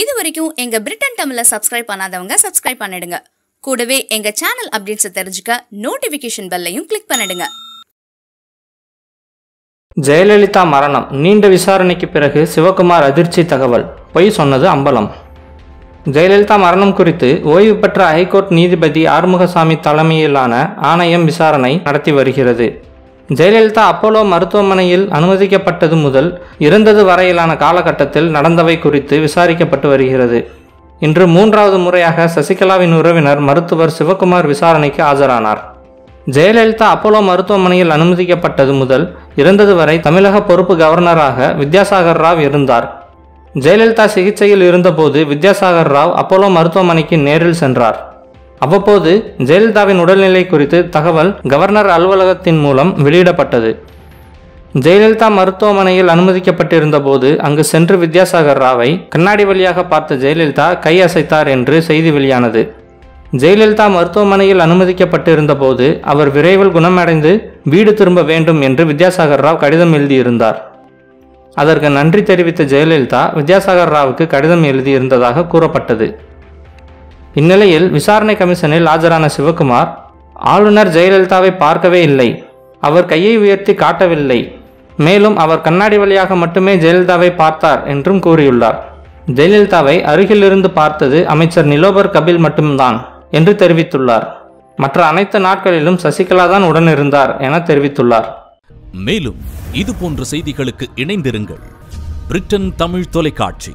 இது வரைக்கும் எங்கள் பிரிட்டன் தமிழை சப்ஸ்கிரைப் பண்ணாதவங்க சப்ஸ்கிரைப் பண்ணிடுங்க. கூடவே எங்கள் சேனல் அப்டேட்ஸை தெரிஞ்சுக்க நோட்டிஃபிகேஷன் பெல்லையும் கிளிக் பண்ணிடுங்க. ஜெயலலிதா மரணம். நீண்ட விசாரணைக்கு பிறகு சிவகுமார் அதிர்ச்சி தகவல். பொய் சொன்னது அம்பலம். ஜெயலலிதா மரணம் குறித்து ஓய்வு பெற்ற ஹைகோர்ட் நீதிபதி ஆறுமுகசாமி தலைமையிலான ஆணையம் விசாரணை நடத்தி வருகிறது. ஜெயலலிதா அப்போலோ மருத்துவமனையில் அனுமதிக்கப்பட்டது முதல் இறந்தது வரையிலான காலகட்டத்தில் நடந்தவை குறித்து விசாரிக்கப்பட்டு வருகிறது. இன்று மூன்றாவது முறையாக சசிகலாவின் உறவினர் மருத்துவர் சிவகுமார் விசாரணைக்கு ஆஜரானார். ஜெயலலிதா அப்போலோ மருத்துவமனையில் அனுமதிக்கப்பட்டது முதல் இறந்தது வரை தமிழக பொறுப்பு கவர்னராக வித்யாசாகர் ராவ் இருந்தார். ஜெயலலிதா சிகிச்சையில் இருந்தபோது வித்யாசாகர் ராவ் அப்போலோ மருத்துவமனைக்கு நேரில் சென்றார். அவ்வப்போது ஜெயலலிதாவின் உடல்நிலை குறித்து தகவல் கவர்னர் அலுவலகத்தின் மூலம் வெளியிடப்பட்டது. ஜெயலலிதா மருத்துவமனையில் அனுமதிக்கப்பட்டிருந்த போது அங்கு சென்று வித்யாசாகர் ராவை கண்ணாடி வழியாக பார்த்த ஜெயலலிதா கை அசைத்தார் என்று செய்தி வெளியானது. ஜெயலலிதா மருத்துவமனையில் அனுமதிக்கப்பட்டிருந்த போது அவர் விரைவில் குணமடைந்து வீடு திரும்ப வேண்டும் என்று வித்யாசாகர் ராவ் கடிதம் எழுதியிருந்தார். அதற்கு நன்றி தெரிவித்த ஜெயலலிதா வித்யாசாகர் ராவுக்கு கடிதம் எழுதியிருந்ததாக கூறப்பட்டது. இந்நிலையில் விசாரணை கமிஷனில் ஆஜரான சிவகுமார் ஆளுநர் ஜெயலலிதாவை பார்க்கவே இல்லை. அவர் கையை உயர்த்தி காட்டவில்லை. மேலும் அவர் கண்ணாடி வழியாக மட்டுமே ஜெயலலிதாவை பார்த்தார் என்றும் கூறியுள்ளார். ஜெயலலிதாவை அருகிலிருந்து பார்த்தது அமைச்சர் நிலோபர் கபில் மட்டும்தான் என்று தெரிவித்துள்ளார். மற்ற அனைத்து நாட்களிலும் சசிகலா தான் உடன் இருந்தார் என தெரிவித்துள்ளார். மேலும் இது போன்ற செய்திகளுக்கு இணைந்திருங்கள். பிரிட்டன் தமிழ் தொலைக்காட்சி.